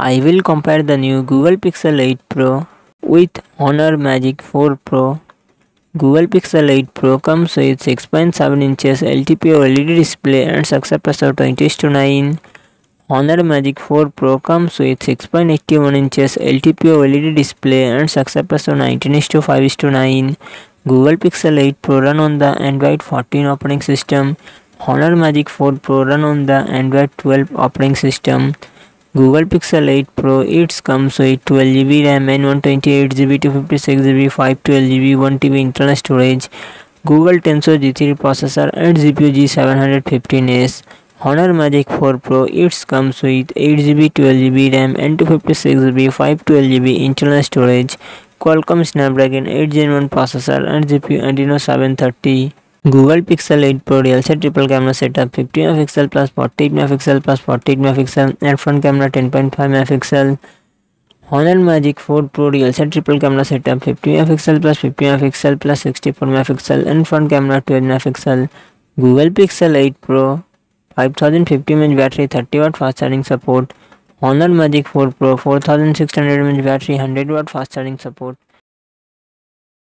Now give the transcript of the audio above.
I will compare the new Google Pixel 8 Pro with Honor Magic 4 Pro. Google Pixel 8 Pro comes with 6.7 inches LTPO LED display and success ratio 20 to 9. Honor Magic 4 Pro comes with 6.81 inches LTPO LED display and success ratio 19 to 5 to 9. Google Pixel 8 Pro run on the Android 14 operating system. Honor Magic 4 Pro run on the Android 12 operating system. Google Pixel 8 Pro it comes with 12GB RAM and 128GB to 56GB 512GB 1TB internal storage. Google Tensor G3 processor and GPU G715S. Honor Magic 4 Pro it comes with 8GB 12GB RAM and 256GB 512GB internal storage. Qualcomm Snapdragon 8 Gen 1 processor and GPU Adreno 730. Google Pixel 8 pro rear से triple camera setup 50 megapixel plus 48 megapixel plus 48 megapixel and front camera 10.5 megapixel Honor Magic 4 pro rear से triple camera setup 50 megapixel plus 50 megapixel plus 64 megapixel and front camera 12 megapixel Google Pixel 8 pro 5050 mAh battery 30 watt fast charging support Honor Magic 4 pro 4600 mAh battery 100 watt fast charging support